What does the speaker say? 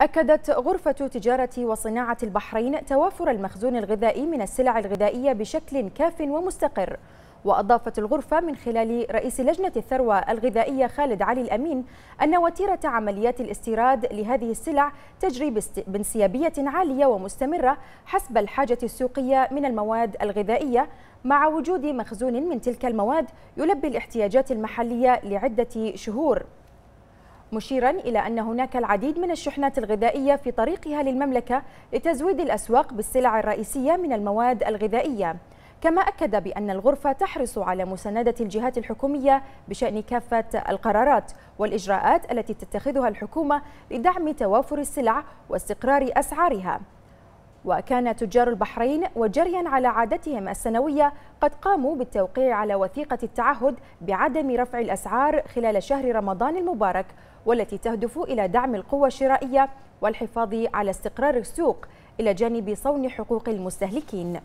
أكدت غرفة تجارة وصناعة البحرين توافر المخزون الغذائي من السلع الغذائية بشكل كاف ومستقر. وأضافت الغرفة من خلال رئيس لجنة الثروة الغذائية خالد علي الأمين أن وتيرة عمليات الاستيراد لهذه السلع تجري بانسيابية عالية ومستمرة حسب الحاجة السوقية من المواد الغذائية مع وجود مخزون من تلك المواد يلبي الاحتياجات المحلية لعدة شهور. مشيرا إلى أن هناك العديد من الشحنات الغذائية في طريقها للمملكة لتزويد الأسواق بالسلع الرئيسية من المواد الغذائية. كما أكد بأن الغرفة تحرص على مساندة الجهات الحكومية بشأن كافة القرارات والإجراءات التي تتخذها الحكومة لدعم توافر السلع واستقرار أسعارها. وكان تجار البحرين وجريا على عادتهم السنوية قد قاموا بالتوقيع على وثيقة التعهد بعدم رفع الأسعار خلال شهر رمضان المبارك والتي تهدف إلى دعم القوة الشرائية والحفاظ على استقرار السوق إلى جانب صون حقوق المستهلكين.